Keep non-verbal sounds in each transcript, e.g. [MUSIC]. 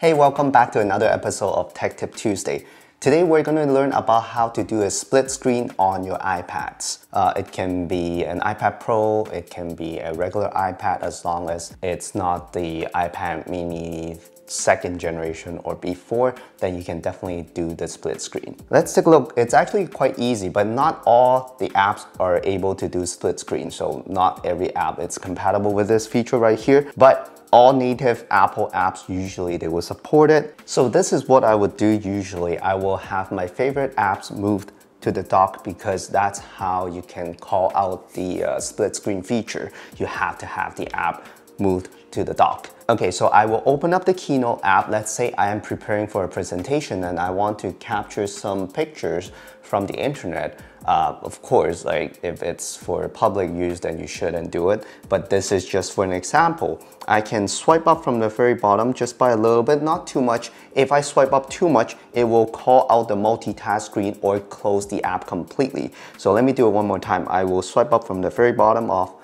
Hey, welcome back to another episode of Tech Tip Tuesday. Today we're going to learn about how to do a split screen on your iPads. Uh, it can be an iPad Pro, it can be a regular iPad as long as it's not the iPad mini second generation or before, then you can definitely do the split screen. Let's take a look. It's actually quite easy, but not all the apps are able to do split screen. So not every app is compatible with this feature right here, but all native Apple apps usually they will support it. So this is what I would do usually. I will have my favorite apps moved to the dock because that's how you can call out the uh, split screen feature. You have to have the app moved to the dock. Okay, so I will open up the Keynote app. Let's say I am preparing for a presentation and I want to capture some pictures from the internet. Uh, of course, like if it's for public use, then you shouldn't do it. But this is just for an example. I can swipe up from the very bottom just by a little bit, not too much. If I swipe up too much, it will call out the multitask screen or close the app completely. So let me do it one more time. I will swipe up from the very bottom of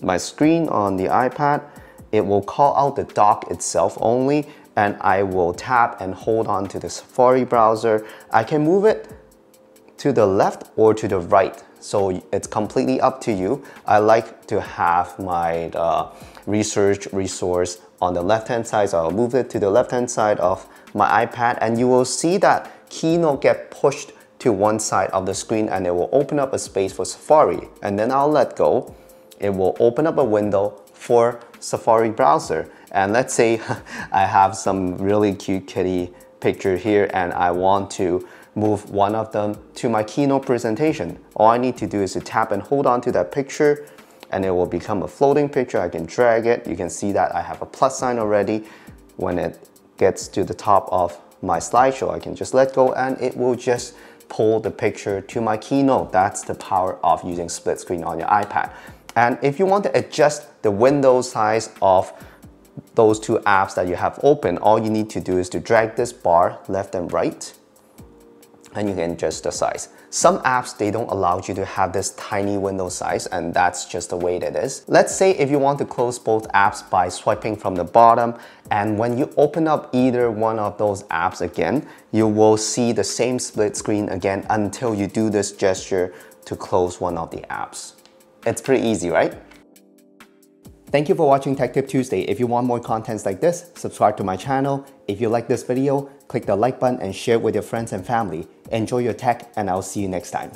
my screen on the iPad it will call out the dock itself only and I will tap and hold on to the Safari browser. I can move it to the left or to the right. So it's completely up to you. I like to have my uh, research resource on the left hand side. So I'll move it to the left hand side of my iPad and you will see that Keynote get pushed to one side of the screen and it will open up a space for Safari. And then I'll let go. It will open up a window for Safari browser. And let's say [LAUGHS] I have some really cute kitty picture here and I want to move one of them to my keynote presentation. All I need to do is to tap and hold on to that picture and it will become a floating picture. I can drag it. You can see that I have a plus sign already. When it gets to the top of my slideshow, I can just let go and it will just pull the picture to my keynote. That's the power of using split screen on your iPad. And if you want to adjust the window size of those two apps that you have open, all you need to do is to drag this bar left and right, and you can adjust the size. Some apps, they don't allow you to have this tiny window size, and that's just the way it is. Let's say if you want to close both apps by swiping from the bottom, and when you open up either one of those apps again, you will see the same split screen again until you do this gesture to close one of the apps. It's pretty easy, right? Thank you for watching Tech Tip Tuesday. If you want more contents like this, subscribe to my channel. If you like this video, click the like button and share it with your friends and family. Enjoy your tech and I'll see you next time.